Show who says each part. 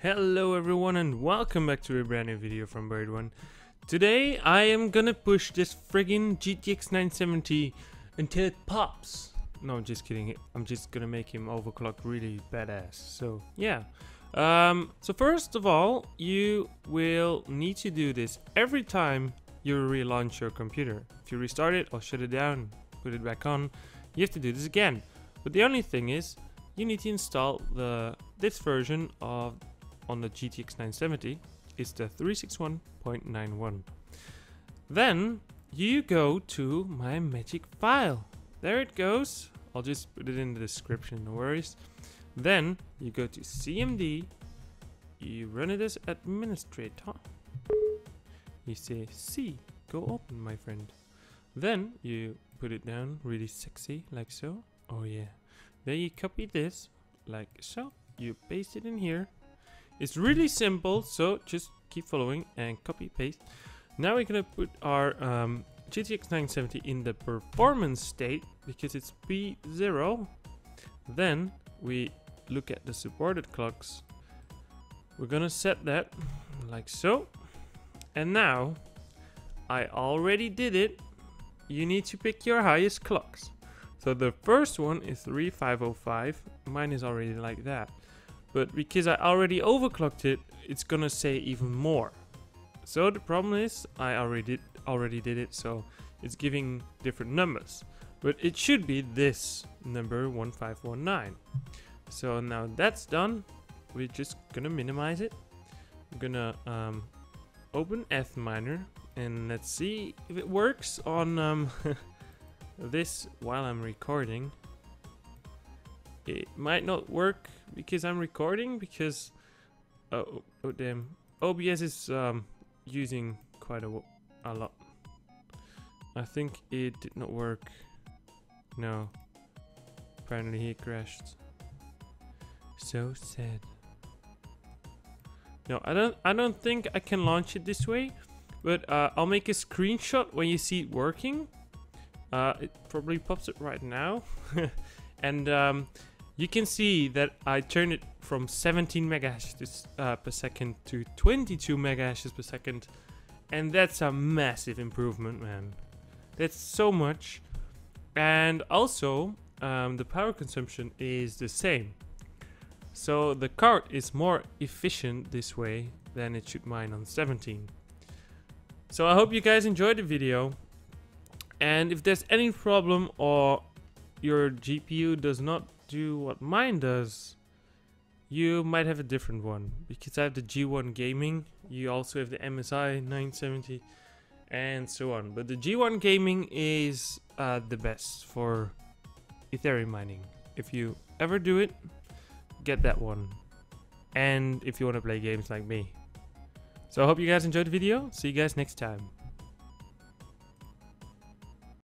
Speaker 1: Hello everyone and welcome back to a brand new video from Buried One. Today I am gonna push this friggin' GTX 970 until it pops. No, I'm just kidding. I'm just gonna make him overclock really badass. So yeah. Um, so first of all, you will need to do this every time you relaunch your computer. If you restart it or shut it down, put it back on, you have to do this again. But the only thing is, you need to install the this version of on the GTX 970 is the 361.91. Then you go to my magic file. There it goes. I'll just put it in the description, no worries. Then you go to CMD, you run it as administrator. You say C, go open my friend. Then you put it down really sexy like so. Oh yeah. Then you copy this like so. You paste it in here it's really simple, so just keep following and copy paste. Now we're gonna put our um, GTX 970 in the performance state because it's P0. Then we look at the supported clocks. We're gonna set that like so. And now I already did it. You need to pick your highest clocks. So the first one is 3505. Mine is already like that. But because I already overclocked it, it's gonna say even more. So the problem is I already did, already did it, so it's giving different numbers. But it should be this number 1519. So now that's done, we're just gonna minimize it. I'm gonna um, open miner and let's see if it works on um, this while I'm recording. It might not work because I'm recording because oh, oh damn OBS is um, using quite a, a lot. I think it did not work. No. Apparently he crashed. So sad. No, I don't I don't think I can launch it this way, but uh, I'll make a screenshot when you see it working. Uh, it probably pops it right now. and um, you can see that I turned it from 17 megahashes uh, per second to 22 megahashes per second. And that's a massive improvement, man. That's so much. And also, um, the power consumption is the same. So the card is more efficient this way than it should mine on 17. So I hope you guys enjoyed the video. And if there's any problem or your GPU does not do what mine does, you might have a different one. Because I have the G1 Gaming, you also have the MSI 970 and so on. But the G1 Gaming is uh, the best for Ethereum mining. If you ever do it, get that one. And if you want to play games like me. So I hope you guys enjoyed the video. See you guys next time.